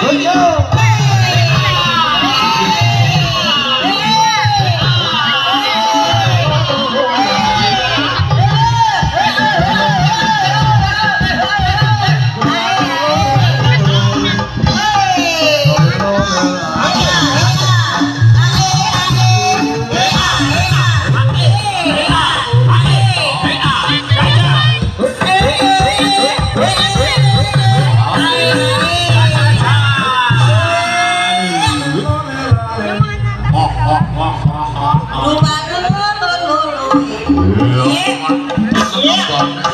Ganhou! Yeah.